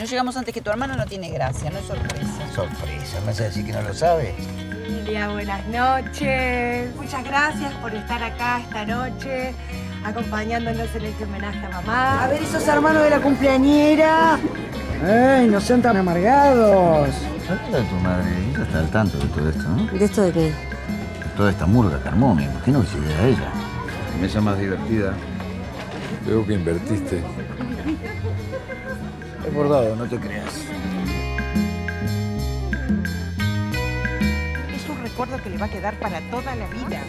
no llegamos antes que tu hermana no tiene gracia, no es sorpresa. Sorpresa, ¿me vas a decir que no lo sabes? Lilia, buenas noches. Muchas gracias por estar acá esta noche, acompañándonos en este homenaje a mamá. A ver esos hermanos de la cumpleañera. ¡Ey, no sean tan amargados! de tu madre, ella está al tanto de todo esto, ¿no? ¿De esto de qué? De toda esta murga que armó, me imagino que se idea ella. La mesa más divertida. Veo que invertiste. He bordado, no te creas. Es un recuerdo que le va a quedar para toda la vida.